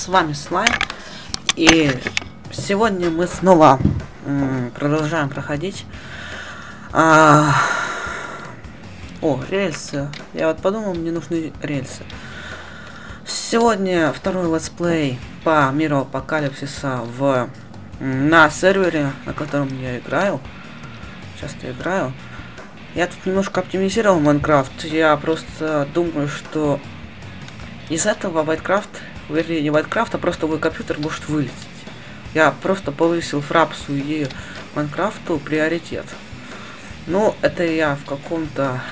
С вами Sline. И сегодня мы снова продолжаем проходить. А... О, рельсы. Я вот подумал, мне нужны рельсы. Сегодня второй летсплей по миру апокалипсиса в на сервере, на котором я играю. Часто играю. Я тут немножко оптимизировал Майнкрафт. Я просто думаю, что из этого Майнкрафт, вернее не Майнкрафт, а просто мой компьютер может вылететь. Я просто повысил фрапсу и Майнкрафту приоритет. Ну, это я в каком-то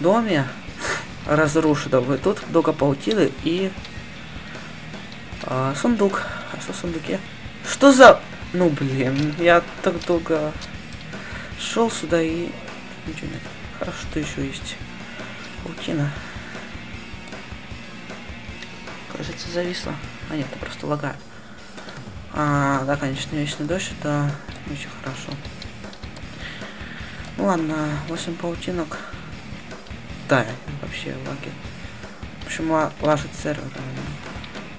доме разрушенном. И тут много паутины и а, сундук. А что в сундуке? Что за... Ну, блин, я так долго шел сюда и... Ничего нет. Хорошо, что еще есть паутина. Кажется, зависла. А нет, это просто лагает. А, да, конечно, вечный дождь, это очень хорошо. Ну ладно, 8 паутинок. Да, вообще лаги. В общем, лажит сервер.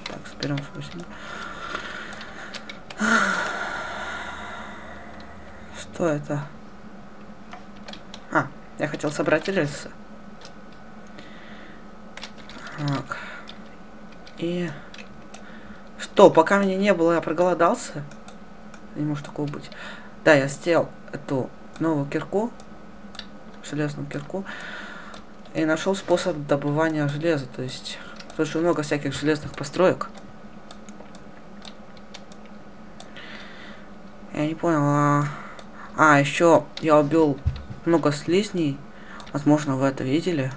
Так, соберем 8. Что это? А, я хотел собрать рельсы. Так. И... Что, пока меня не было, я проголодался? Не может такого быть. Да, я сделал эту новую кирку. Железную кирку. И нашел способ добывания железа. То есть, тут же много всяких железных построек. Я не понял, а... А, еще я убил много слизней. Возможно, вы это видели.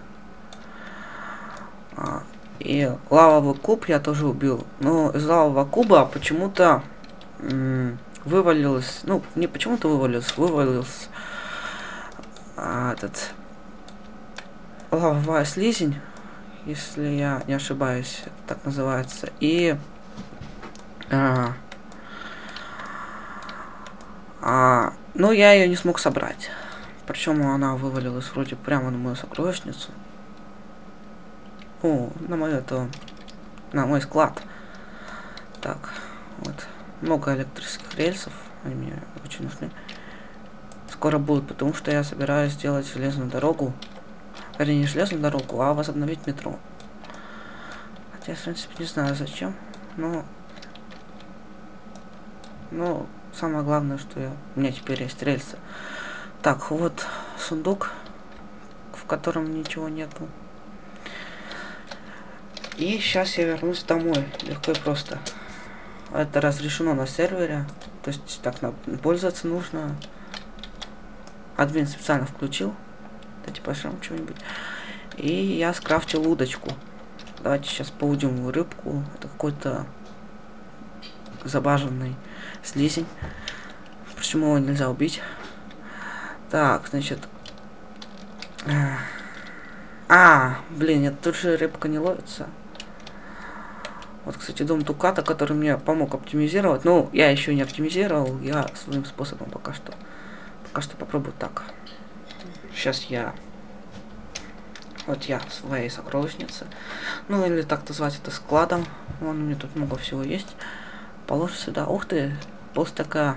А, и лавовый куб я тоже убил. Но из лавового куба почему-то вывалилось... Ну, не почему-то вывалилось, вывалился а, этот лавовая слизень, если я не ошибаюсь, так называется. И а, а, ну, я ее не смог собрать. Причем она вывалилась вроде прямо на мою сокровищницу. О, на мою это... На мой склад. Так, вот. Много электрических рельсов. Они мне очень нужны. Скоро будут, потому что я собираюсь сделать железную дорогу. Вернее, не железную дорогу, а возобновить метро. Хотя в принципе, не знаю зачем. Но... Но самое главное, что я... у меня теперь есть рельсы. Так, вот сундук, в котором ничего нету. И сейчас я вернусь домой. Легко и просто. Это разрешено на сервере. То есть так на, пользоваться нужно. Админ специально включил. Давайте пошлем что-нибудь. И я скрафтил удочку. Давайте сейчас поудим рыбку. Это какой-то забаженный слизень. Почему его нельзя убить? Так, значит... А, блин, нет, тут же рыбка не ловится. Вот, кстати, дом Туката, который мне помог оптимизировать. Ну, я еще не оптимизировал, я своим способом пока что. Пока что попробую так. Сейчас я... Вот я в своей сокровищнице. Ну, или так назвать это складом. Вон у меня тут много всего есть. Положу сюда. Ух ты, полстака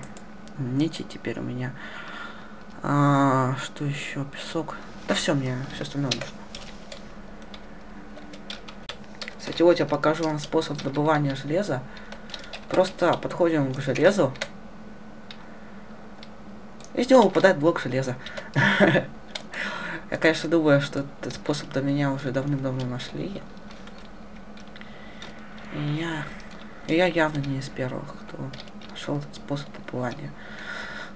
нити теперь у меня. А, что еще? Песок. Да все, мне все остальное нужно. Вот я покажу вам способ добывания железа. Просто подходим к железу. И с него выпадает блок железа. Я, конечно, думаю, что этот способ до меня уже давным-давно нашли. И я... И я явно не из первых, кто нашел этот способ добывания.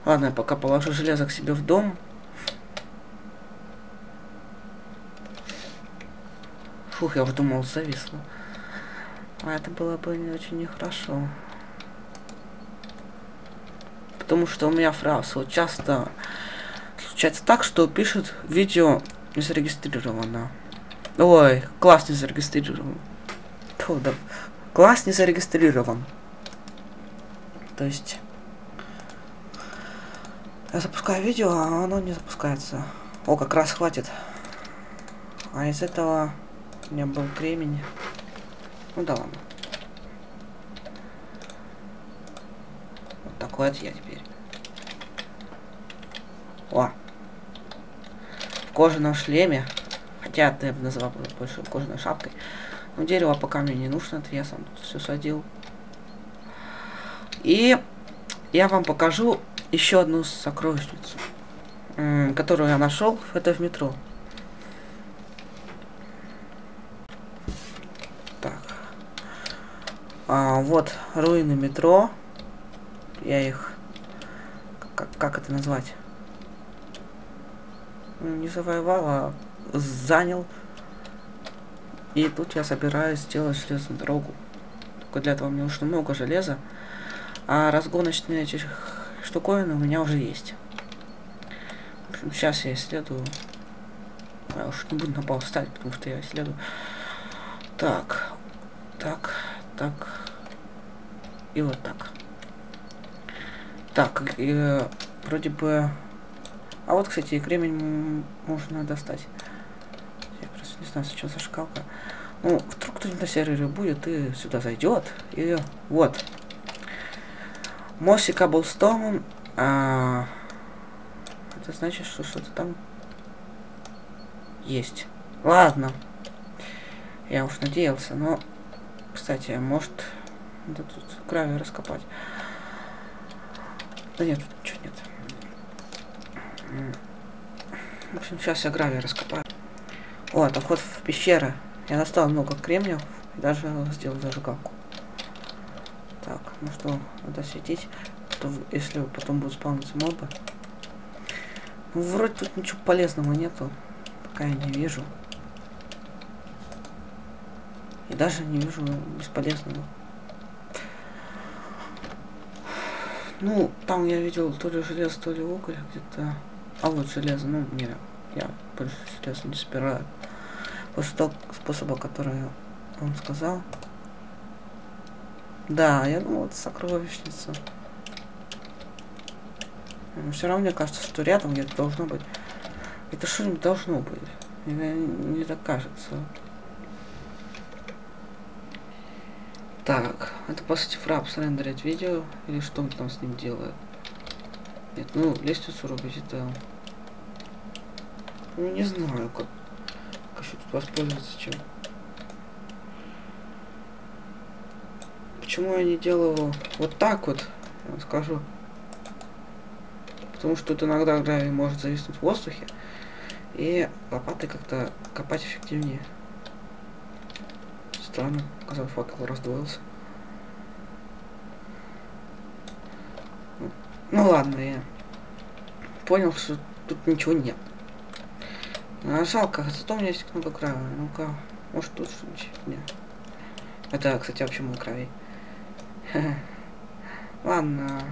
Ладно, я пока положу железо к себе в дом. Фух, я уже думал, зависло. А это было бы не очень нехорошо. Потому что у меня фраза вот часто случается так, что пишет видео не зарегистрировано. Ой, класс не зарегистрирован. То, да. Класс не зарегистрирован. То есть... Я запускаю видео, а оно не запускается. О, как раз хватит. А из этого у меня был кремень. Ну да ладно. Вот такой вот я теперь. О! В кожаном шлеме. Хотя ты бы назвал больше кожаной шапкой. Но дерево пока мне не нужно, это я сам тут все садил. И я вам покажу еще одну сокровищницу, которую я нашел. Это в метро. А, вот руины метро. Я их... Как, как это назвать? Не завоевал, а занял. И тут я собираюсь сделать железную дорогу. Только для этого мне нужно много железа. А разгоночные эти штуковины у меня уже есть. В общем, сейчас я исследую. Я уж не буду на пол ставить, потому что я исследую. Так, так, так. И вот так. Так, э, вроде бы... А вот, кстати, кремень можно достать. Я просто не знаю, сейчас за шкалка. Ну, вдруг кто-нибудь на сервере будет и сюда зайдет. И вот, Моси Каблстоун. А, это значит, что что-то там есть. Ладно. Я уж надеялся, но... Кстати, может... Да тут гравий раскопать. Да нет, тут нет. В общем, сейчас я гравий раскопаю. О, это вход в пещеры. Я достал много кремния и даже сделал зажигалку. Так, ну что, надо светить, то если потом будут спавниться мобы. Ну, вроде тут ничего полезного нету, пока я не вижу. И даже не вижу бесполезного. Ну, там я видел то ли железо, то ли уголь где-то. А вот железо, ну, не, я больше железа не собираю. После того способа, который он сказал. Да, я думал, это сокровищница. Но все равно мне кажется, что рядом где-то должно быть. Это что-нибудь должно быть. Мне не так кажется. Так, это по сути фрапс рендерит видео, или что он там с ним делает? Нет, ну, лестницу рубить это... Ну, не знаю, как... Как еще тут воспользоваться чем. почему я не делаю вот так вот, я вам скажу. Потому что тут иногда гравий может зависнуть в воздухе, и лопатой как-то копать эффективнее. Странно, казалось, факел раздвоился. Ну ладно, я понял, что тут ничего нет. А, жалко, зато у меня есть много крови. Ну-ка, может тут что-нибудь? Нет. Это, кстати, вообще мой крови. Ладно,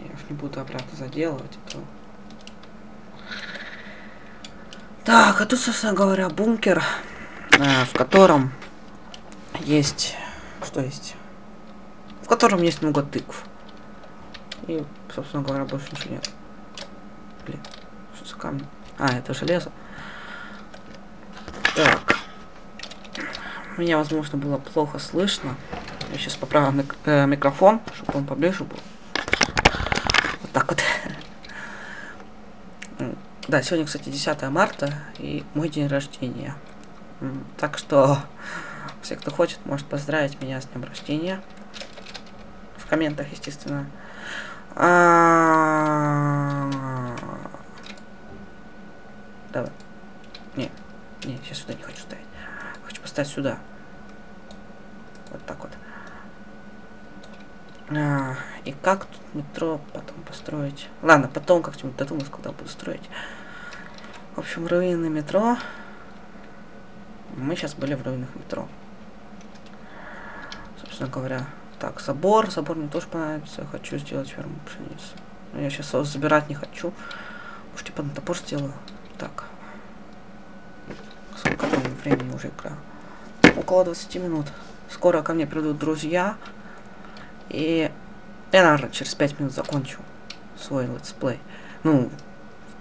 я уж не буду обратно заделывать это. Так, а тут, собственно говоря, бункер, э, в котором есть... Что есть? В котором есть много тыкв. И, собственно говоря, больше ничего нет. Блин, что за камень? А, это железо. Так. Меня, возможно, было плохо слышно. Я сейчас поправлю мик э, микрофон, чтобы он поближе был. Вот так вот. Да, сегодня, кстати, 10 марта и мой день рождения. Так что все, кто хочет, может поздравить меня с днем рождения. В комментах, естественно. А... Давай. Не, не, сейчас сюда не хочу ставить. Хочу поставить сюда. Вот так вот. А, и как тут метро потом построить? Ладно, потом как-нибудь додумаюсь, когда буду строить. В общем, руины метро. Мы сейчас были в руинах метро. Собственно говоря. Так, собор. Собор мне тоже понравится. Я хочу сделать ферму пшеницы. Но я сейчас забирать не хочу. Уж типа на топор сделаю. Так. Сколько там времени уже играю? Около 20 минут. Скоро ко мне придут друзья. И я, наверное, через 5 минут закончу свой летсплей. Ну,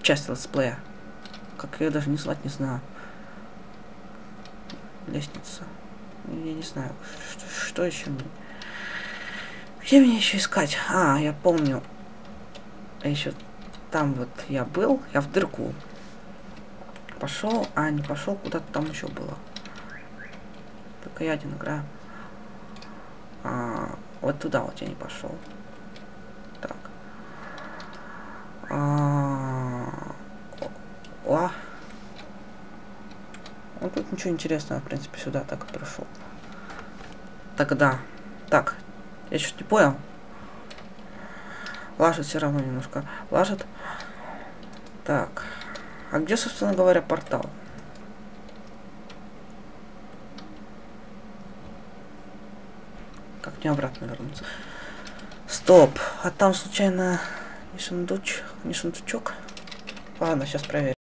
часть летсплея. Как ее даже не звать, не знаю. Лестница. Я не знаю, что, что еще мне. Где меня еще искать? А, я помню. Еще там вот я был, я в дырку пошел, а не пошел, куда-то там еще было. Только я один играю. А, вот туда вот я не пошел. Так. А, о, ну тут ничего интересного, в принципе, сюда так и пришел. Тогда. Так, я чуть не понял. Лажет все равно немножко. Лажет. Так. А где, собственно говоря, портал? Как мне обратно вернуться? Стоп. А там случайно не сундуч, не сундучок? Ладно, сейчас проверим.